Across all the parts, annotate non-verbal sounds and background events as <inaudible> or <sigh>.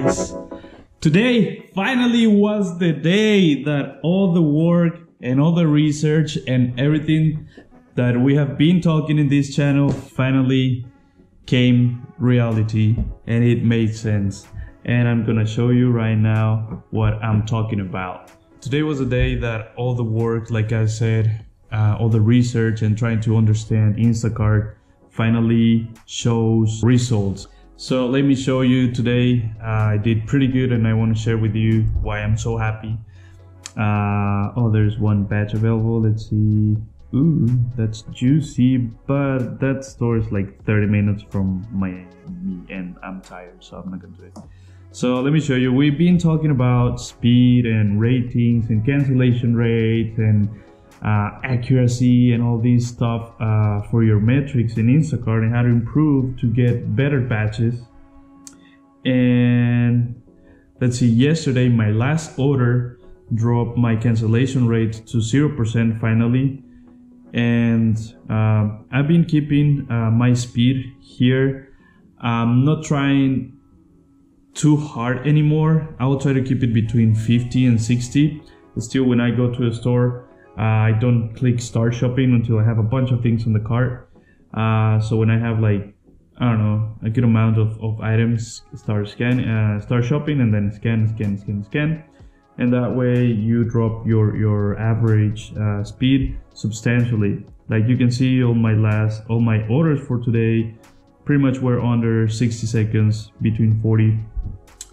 guys. Today finally was the day that all the work and all the research and everything that we have been talking in this channel finally came reality and it made sense. And I'm gonna show you right now what I'm talking about. Today was a day that all the work, like I said, uh, all the research and trying to understand Instacart finally shows results. So let me show you today. Uh, I did pretty good and I want to share with you why I'm so happy. Uh, oh, there's one batch available. Let's see. Ooh, that's juicy, but that store is like 30 minutes from my me and I'm tired, so I'm not gonna do it. So let me show you. We've been talking about speed and ratings and cancellation rates and uh, accuracy and all these stuff uh, for your metrics in Instacart and how to improve to get better batches. And let's see, yesterday my last order dropped my cancellation rate to 0% finally. And uh, I've been keeping uh, my speed here. I'm not trying too hard anymore. I will try to keep it between 50 and 60. Still, when I go to a store, uh, I don't click start shopping until I have a bunch of things on the cart. Uh, so when I have like I don't know a good amount of, of items, start scan, uh, start shopping, and then scan, scan, scan, scan, and that way you drop your your average uh, speed substantially. Like you can see, all my last all my orders for today pretty much were under 60 seconds, between 40,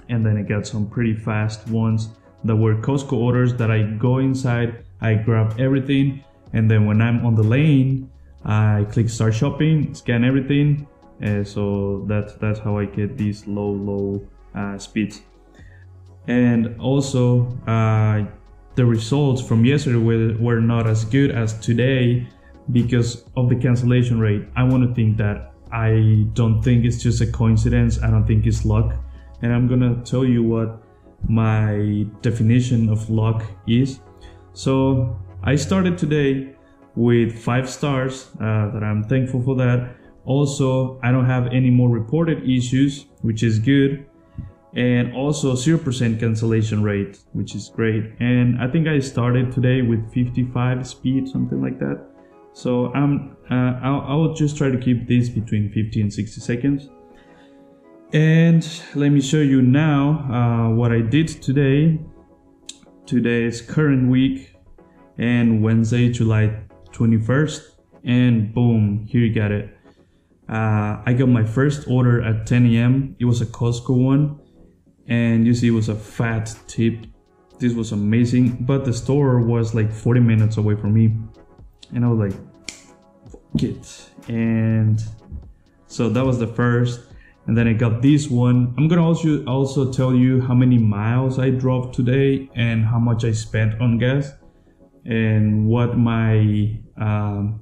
and then I got some pretty fast ones that were Costco orders that I go inside I grab everything and then when I'm on the lane, I click start shopping, scan everything. Uh, so that's that's how I get these low low uh, speeds. And also uh, the results from yesterday were, were not as good as today because of the cancellation rate. I want to think that I don't think it's just a coincidence. I don't think it's luck. And I'm gonna tell you what my definition of luck is. So I started today with five stars uh, that I'm thankful for that. Also, I don't have any more reported issues, which is good. And also 0% cancellation rate, which is great. And I think I started today with 55 speed, something like that. So I'm, uh, I'll, I will just try to keep this between 50 and 60 seconds. And let me show you now uh, what I did today today's current week and Wednesday, July 21st. And boom, here you got it. Uh, I got my first order at 10 a.m. It was a Costco one. And you see, it was a fat tip. This was amazing. But the store was like 40 minutes away from me. And I was like, "Fuck it. And so that was the first and then I got this one. I'm gonna also also tell you how many miles I drove today and how much I spent on gas and what my um,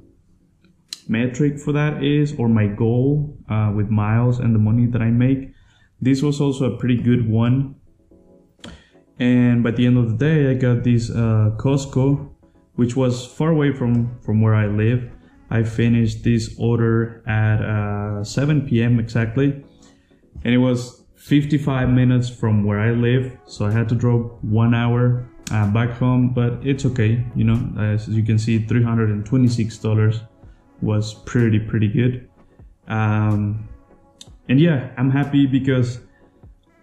metric for that is or my goal uh, with miles and the money that I make. This was also a pretty good one. And by the end of the day, I got this uh, Costco, which was far away from from where I live. I finished this order at uh, 7 p.m. exactly and it was 55 minutes from where I live, so I had to drive one hour uh, back home, but it's okay, you know. As you can see, $326 was pretty pretty good. Um, and yeah, I'm happy because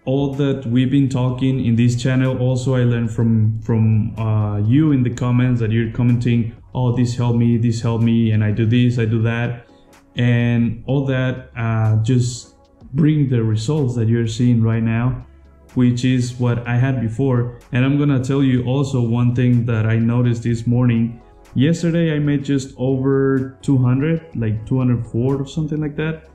all that we've been talking in this channel also i learned from from uh, you in the comments that you're commenting oh this helped me this helped me and i do this i do that and all that uh, just bring the results that you're seeing right now which is what I had before. And I'm gonna tell you also one thing that I noticed this morning. Yesterday I made just over 200, like 204 or something like that.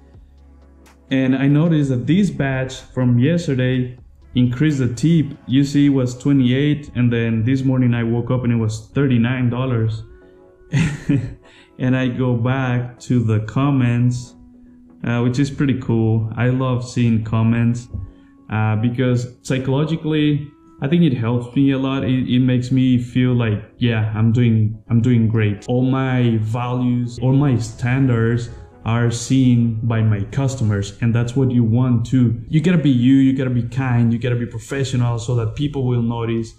And I noticed that this batch from yesterday increased the tip. You see, it was 28, and then this morning I woke up and it was $39. <laughs> and I go back to the comments uh, which is pretty cool. I love seeing comments uh, because psychologically, I think it helps me a lot. It, it makes me feel like, yeah, I'm doing, I'm doing great. All my values, all my standards are seen by my customers and that's what you want to you gotta be you you gotta be kind you gotta be professional so that people will notice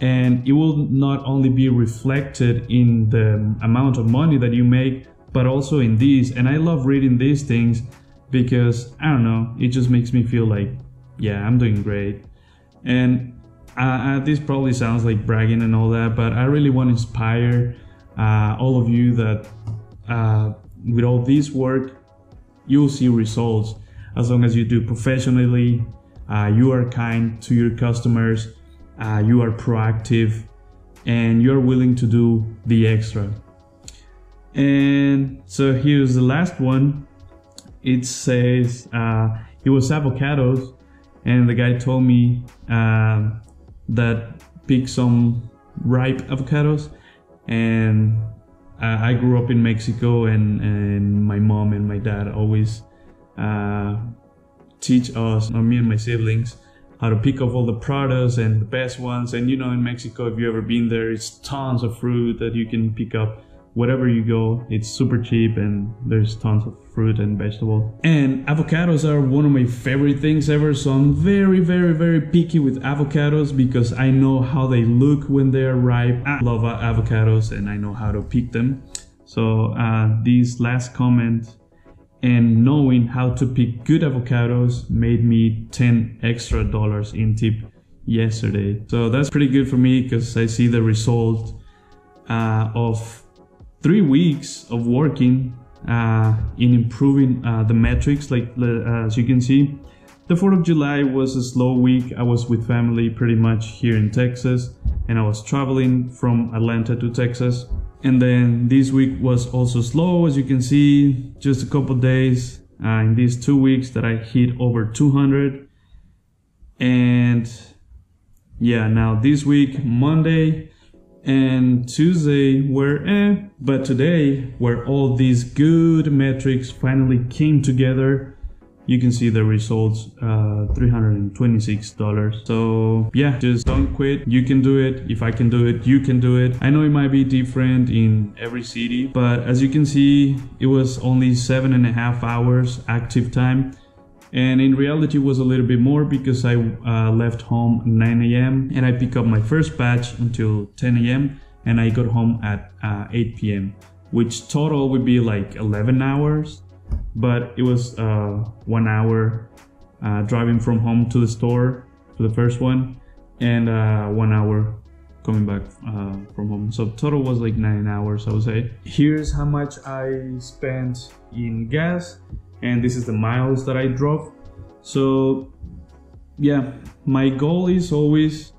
and it will not only be reflected in the amount of money that you make but also in these and i love reading these things because i don't know it just makes me feel like yeah i'm doing great and uh, uh this probably sounds like bragging and all that but i really want to inspire uh, all of you that uh, with all this work, you'll see results as long as you do professionally, uh, you are kind to your customers, uh, you are proactive, and you're willing to do the extra. And so here's the last one. It says uh, it was avocados, and the guy told me uh, that pick some ripe avocados and I grew up in Mexico, and, and my mom and my dad always uh, teach us, or me and my siblings, how to pick up all the products and the best ones. And you know, in Mexico, if you ever been there, it's tons of fruit that you can pick up wherever you go. It's super cheap and there's tons of fruit and vegetables. And avocados are one of my favorite things ever. So I'm very, very, very picky with avocados because I know how they look when they're ripe. I love avocados and I know how to pick them. So uh, this last comment and knowing how to pick good avocados made me 10 extra dollars in tip yesterday. So that's pretty good for me because I see the result uh, of three weeks of working uh, in improving uh, the metrics like uh, as you can see. The 4th of July was a slow week. I was with family pretty much here in Texas and I was traveling from Atlanta to Texas. And then this week was also slow as you can see just a couple days uh, in these two weeks that I hit over 200 and yeah now this week Monday and Tuesday were eh, but today where all these good metrics finally came together, you can see the results, uh, $326. So yeah, just don't quit. You can do it. If I can do it, you can do it. I know it might be different in every city, but as you can see, it was only seven and a half hours active time and in reality it was a little bit more because I uh, left home 9 a.m. and I pick up my first batch until 10 a.m. and I got home at uh, 8 p.m. which total would be like 11 hours but it was uh, one hour uh, driving from home to the store for the first one and uh, one hour coming back uh, from home so total was like nine hours I would say here's how much I spent in gas and this is the miles that I drove. So yeah, my goal is always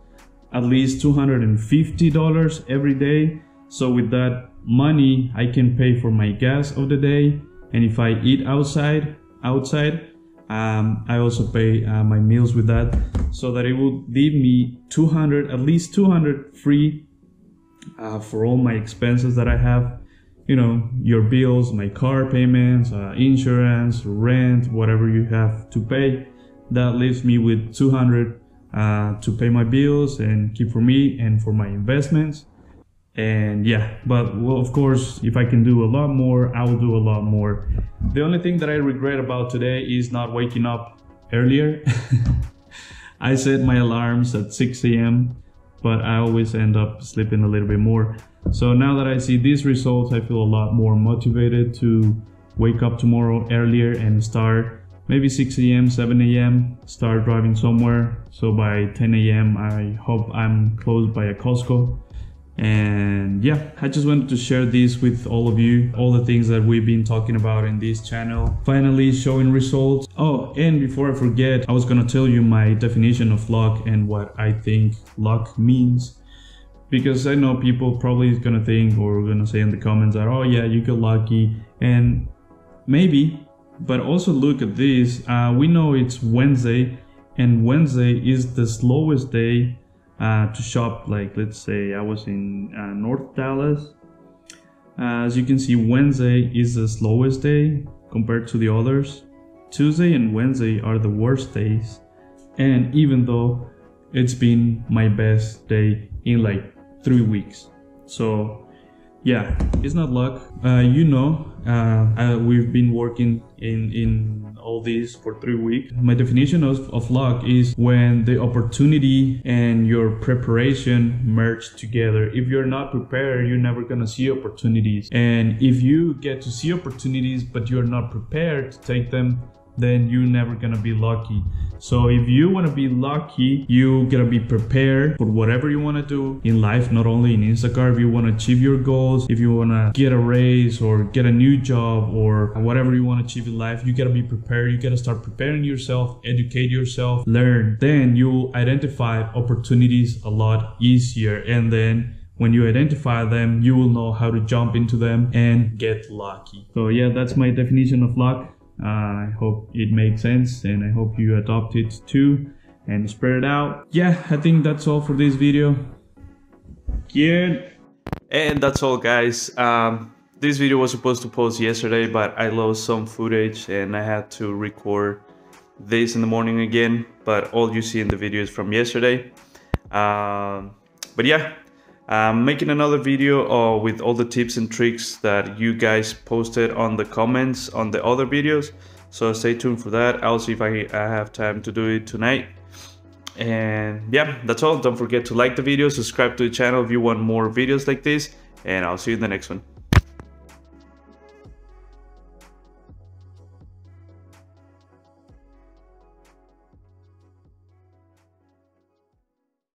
at least $250 every day. So with that money, I can pay for my gas of the day. And if I eat outside, outside, um, I also pay uh, my meals with that so that it will leave me 200, at least 200 free uh, for all my expenses that I have you know your bills my car payments uh, insurance rent whatever you have to pay. That leaves me with 200 uh, to pay my bills and keep for me and for my investments. And yeah but well of course if i can do a lot more i will do a lot more. The only thing that i regret about today is not waking up earlier. <laughs> I set my alarms at 6 a.m but i always end up sleeping a little bit more so now that I see these results, I feel a lot more motivated to wake up tomorrow earlier and start maybe 6 a.m., 7 a.m., start driving somewhere. So by 10 a.m., I hope I'm close by a Costco. And yeah, I just wanted to share this with all of you, all the things that we've been talking about in this channel. Finally showing results. Oh, and before I forget, I was gonna tell you my definition of luck and what I think luck means because I know people probably gonna think or gonna say in the comments that oh yeah you got lucky. And maybe but also look at this uh, we know it's Wednesday and Wednesday is the slowest day uh, to shop like let's say I was in uh, North Dallas. As you can see Wednesday is the slowest day compared to the others. Tuesday and Wednesday are the worst days. And even though it's been my best day in like three weeks. So yeah it's not luck. Uh, you know uh, we've been working in in all these for three weeks. My definition of, of luck is when the opportunity and your preparation merge together. If you're not prepared you're never gonna see opportunities. And if you get to see opportunities but you're not prepared to take them then you're never gonna be lucky. So if you wanna be lucky, you gotta be prepared for whatever you wanna do in life, not only in Instacart. If you wanna achieve your goals, if you wanna get a raise or get a new job or whatever you wanna achieve in life, you gotta be prepared. You gotta start preparing yourself, educate yourself, learn. Then you'll identify opportunities a lot easier. And then when you identify them, you will know how to jump into them and get lucky. So yeah, that's my definition of luck. Uh, I hope it makes sense and I hope you adopt it too and spread it out. Yeah, I think that's all for this video. Yeah. And that's all guys. Um, this video was supposed to post yesterday, but I lost some footage and I had to record this in the morning again. But all you see in the video is from yesterday. Um, but yeah, I'm making another video uh, with all the tips and tricks that you guys posted on the comments on the other videos. So stay tuned for that. I'll see if I, I have time to do it tonight. And yeah, that's all. Don't forget to like the video, subscribe to the channel if you want more videos like this, and I'll see you in the next one.